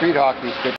street hockey. stick